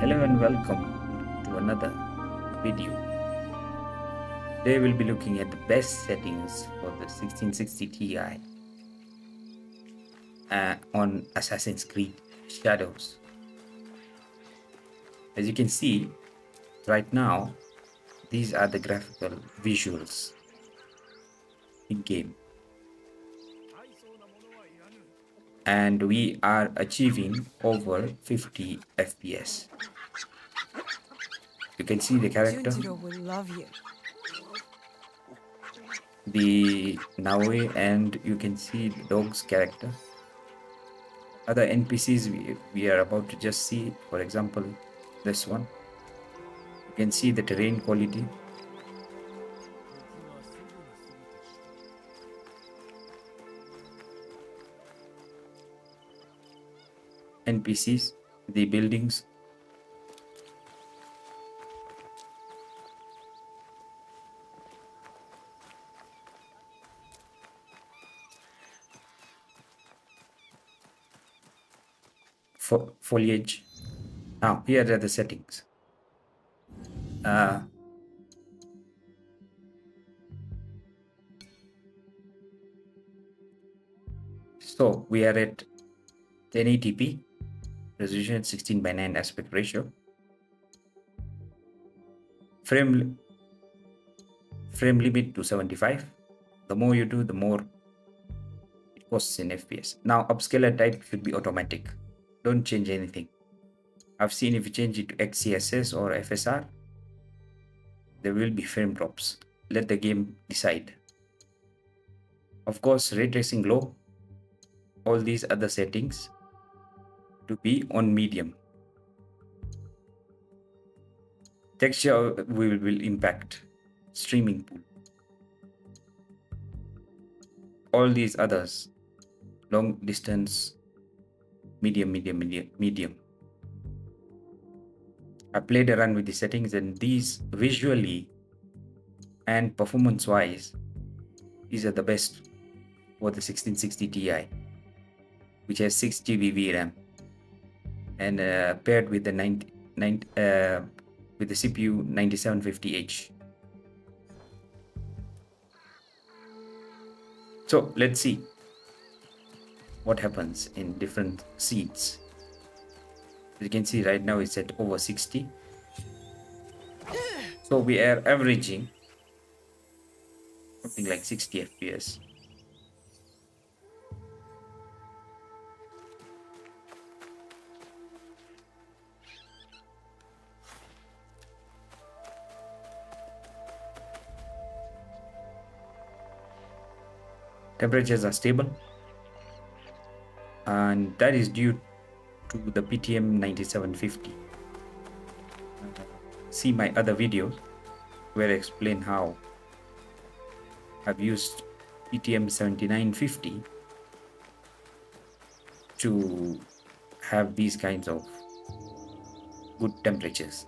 Hello and welcome to another video. Today we'll be looking at the best settings for the 1660 Ti uh, on Assassin's Creed Shadows. As you can see, right now, these are the graphical visuals in game. And we are achieving over 50 FPS. You can see the character, Junjiro will love you. the Naoe, and you can see the dog's character. Other NPCs we, we are about to just see, for example, this one. You can see the terrain quality. NPCs, the buildings, fo- foliage. Now, here are the settings. Uh, so, we are at 1080p, resolution 16 by 9 aspect ratio. Frame, frame limit to 75. The more you do, the more it costs in FPS. Now, upscaler type should be automatic don't change anything. I've seen if you change it to XeSS or FSR, there will be frame drops. Let the game decide. Of course, ray tracing low, all these other settings to be on medium. Texture will, will impact streaming pool. All these others, long distance, medium, medium, medium, medium. I played a run with the settings, and these visually and performance wise, these are the best for the 1660 Ti, which has 6 GB VRAM, and uh, paired with the 90, 90, uh, with the CPU 9750H. So let's see what happens in different seeds. You can see right now it's at over 60. So we are averaging something like 60 FPS. Temperatures are stable and that is due to the PTM 9750. Uh, See my other videos where I explain how I've used PTM 7950 to have these kinds of good temperatures.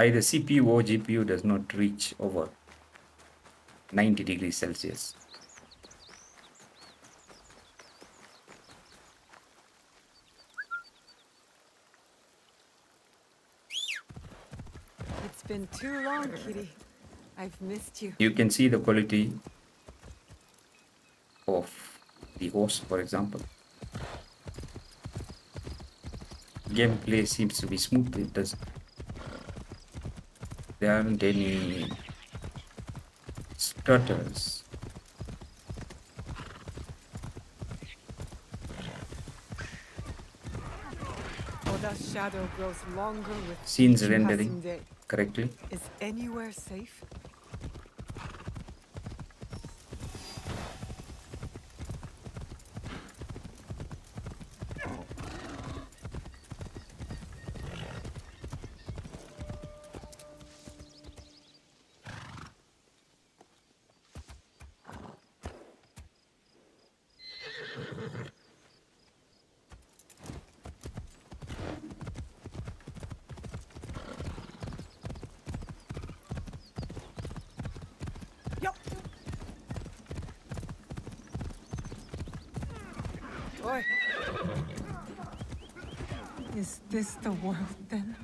Either CPU or GPU does not reach over 90 degrees Celsius. It's been too long, Kitty. I've missed you. you can see the quality of the host for example gameplay seems to be smooth it does there aren't any stutters Oda's oh, shadow grows longer with Scenes rendering. correctly Is anywhere safe? Oi. Is this the world then?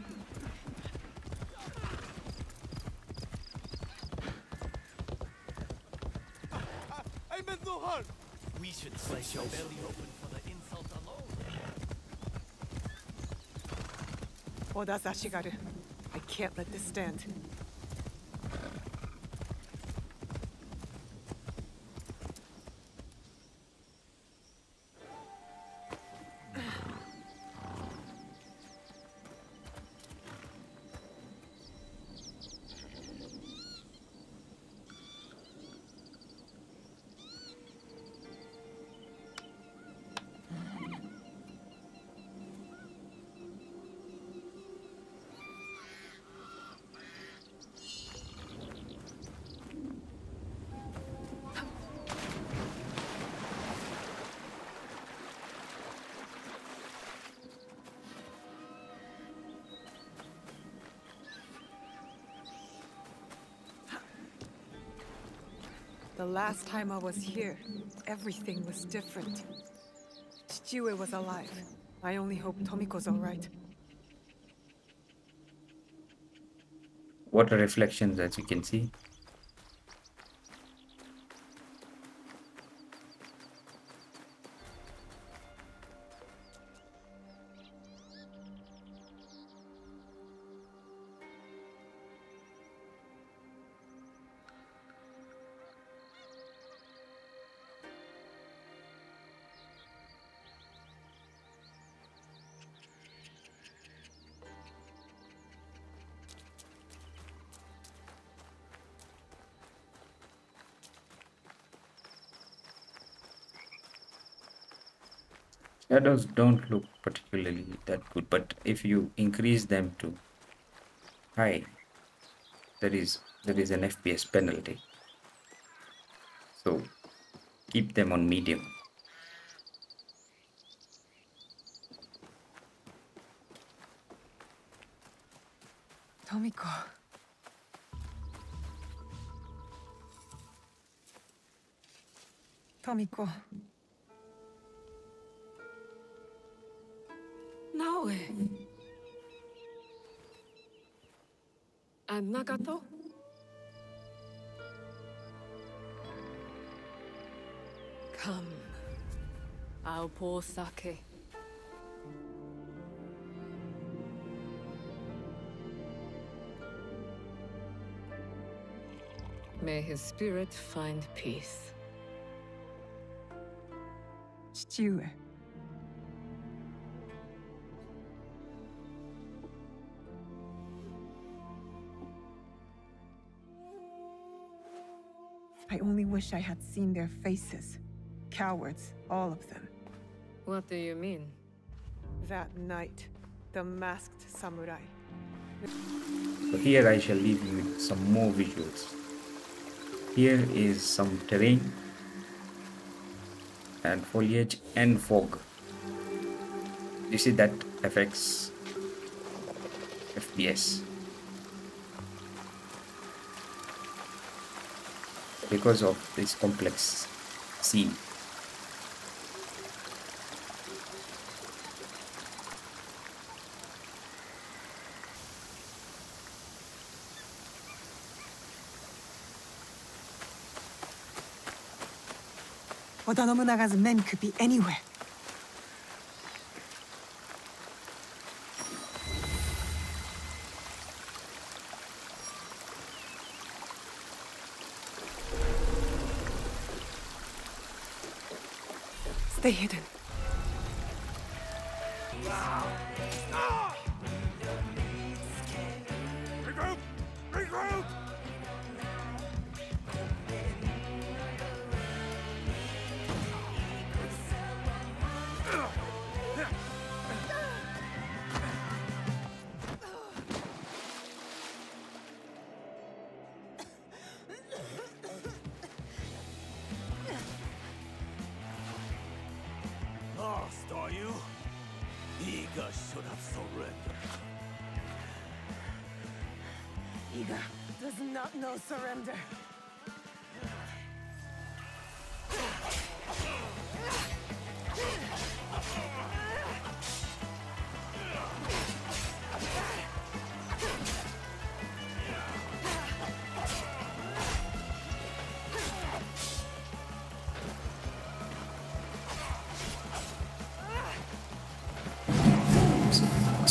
I meant no harm. We should slice your belly open for the insult alone. Oh, Oda's ashigaru. I can't let this stand. The last time I was here, everything was different. Chichiue was alive. I only hope Tomiko's alright. Water reflections, as you can see. Shadows don't look particularly that good, but if you increase them to high, there is there is an FPS penalty. So keep them on medium. Tomiko. Tomiko. Naoe. And Nagato? Come. I'll pour sake. May his spirit find peace. Chichiue. I only wish I had seen their faces. Cowards, all of them. What do you mean? That night, the masked samurai. So here I shall leave you with some more visuals. Here is some terrain and foliage and fog. You see that affects FPS because of this complex scene. Oda Nobunaga's men could be anywhere. Stay hidden. Regroup! Regroup! Iga should have surrendered. Iga does not know surrender.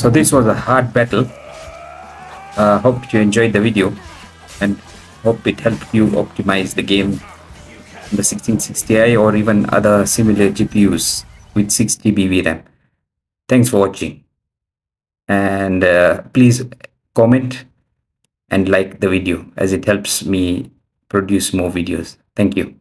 So this was a hard battle uh, hope you enjoyed the video and hope it helped you optimize the game the 1660i or even other similar gpus with 6 GB RAM. Thanks for watching. And uh, please comment and like the video as it helps me produce more videos. Thank you.